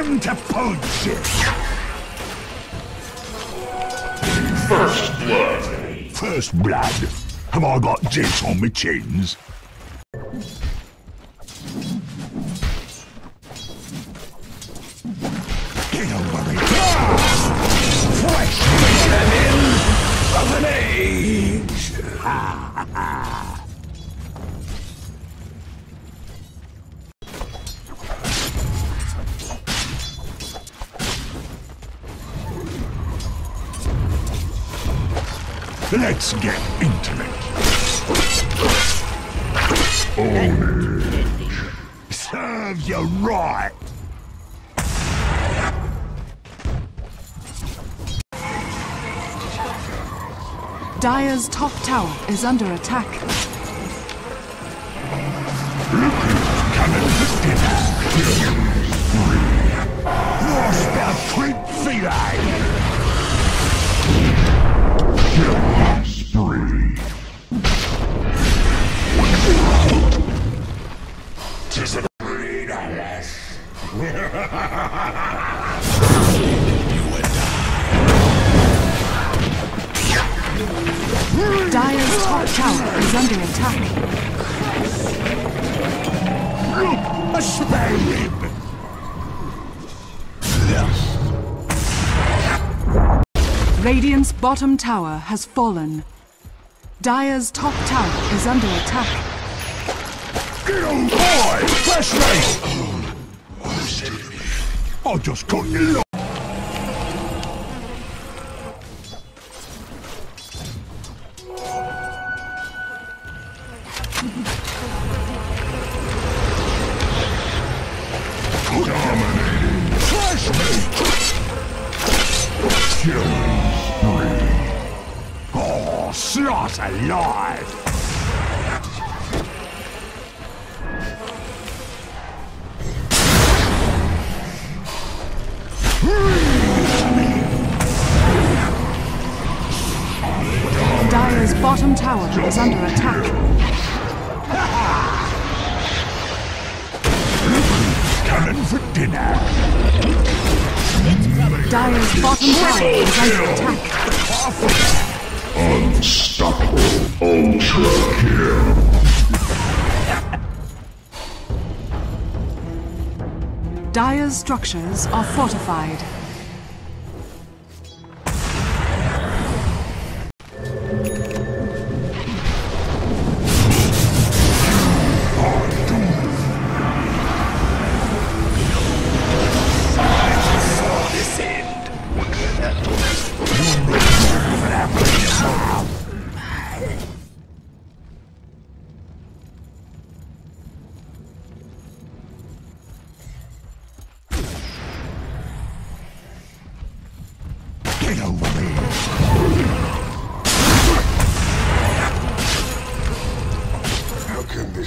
Punch it! First blood. First blood? Have I got dents on my chins? Get over it! Fresh beginning of an age! Let's get intimate. Own it. You right. Dire's top tower is under attack. Dire's top tower is under attack. A spare rib. Radiant's bottom tower has fallen. Dire's top tower is under attack. Get on! Fresh race! I just! Fresh meat! Killing spree! Oh, slot alive! Is under attack. Coming for dinner! Dire's bottom tower is under attack. Unstoppable. Ultra kill. Dire's structures are fortified.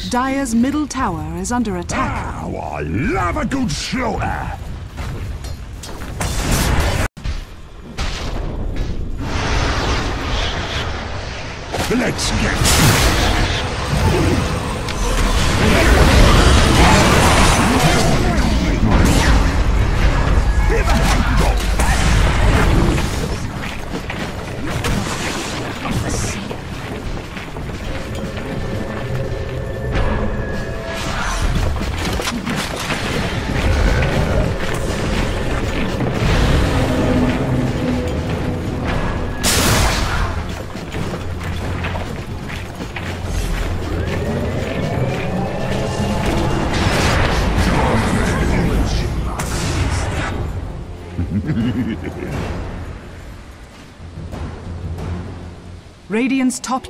Dire's middle tower is under attack. Ow, I love a good slaughter! Let's get... Radiant's top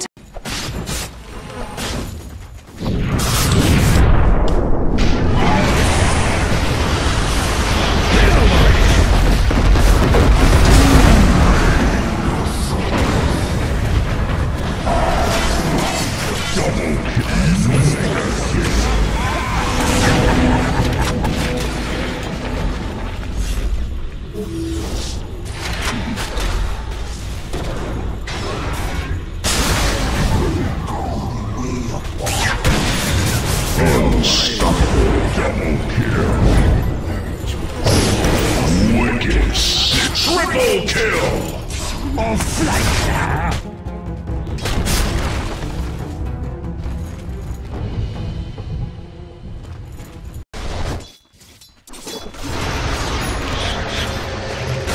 Triple kill! Flank now.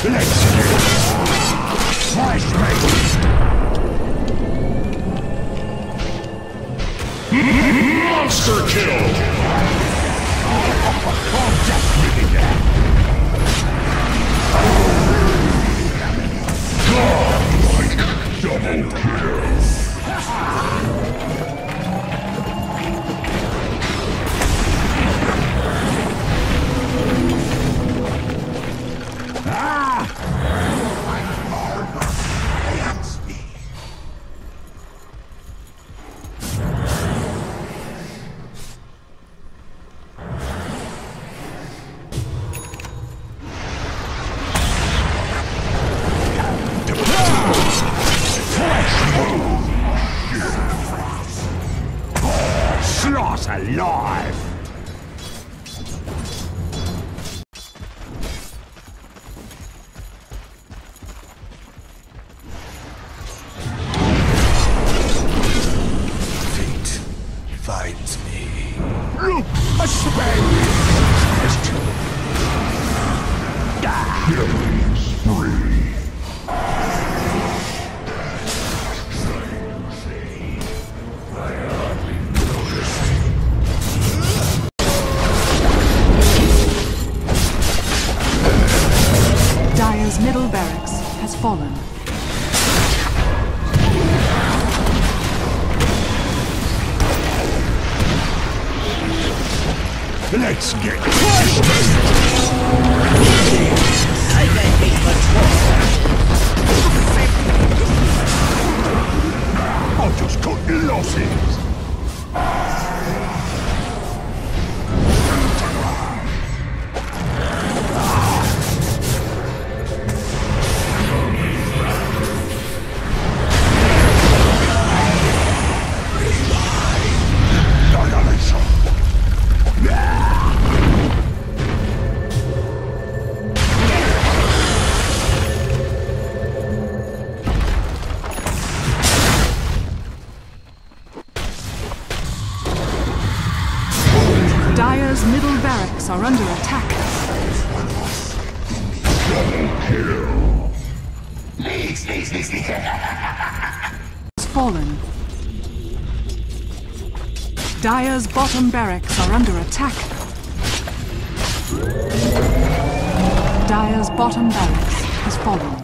Let's go. Smash me. Monster kill! I'm just living Double kill! Sloth alive. Fate finds me. Look, a spade. Fallen. Let's get are under attack. Has fallen. Dire's bottom barracks are under attack. Dire's bottom barracks has fallen.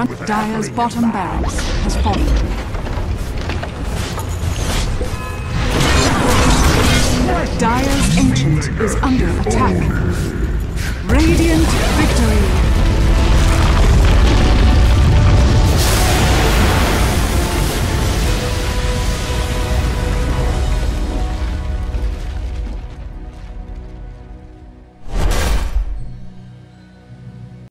Are Dire's bottom barracks has fallen. Dire's ancient is under attack.